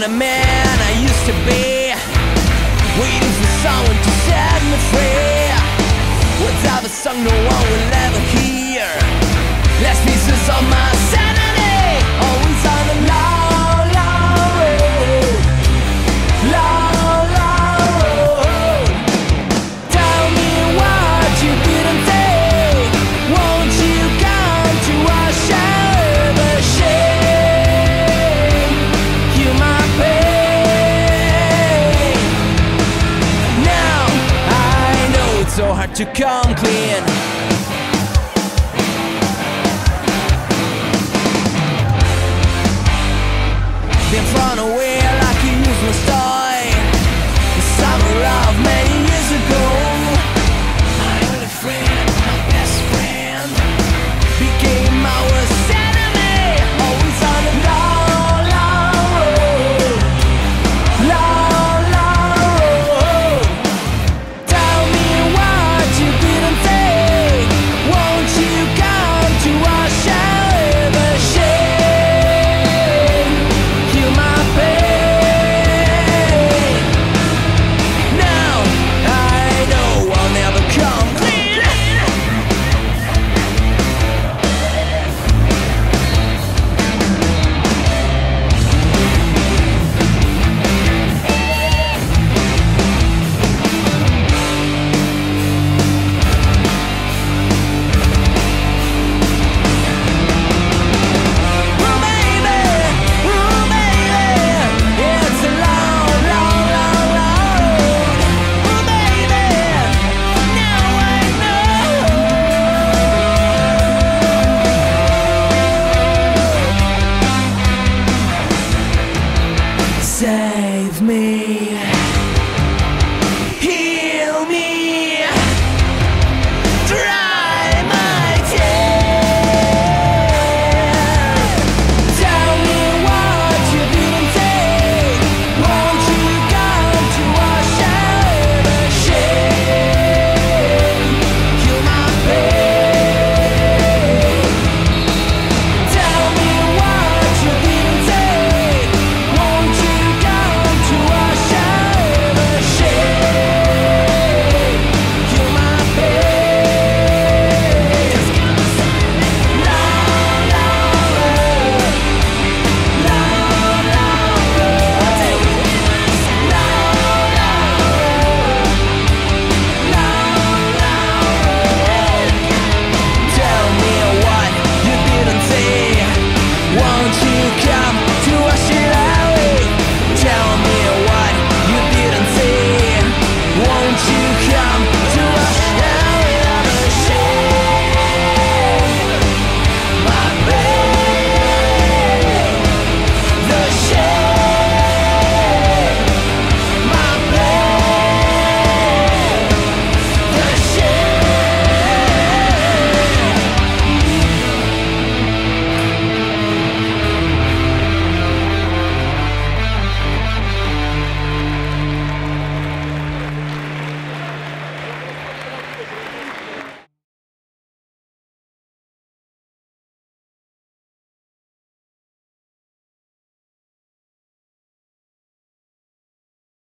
not a man I used to be. Waiting for someone to set me free. Without a song no one will ever Hard to come clean.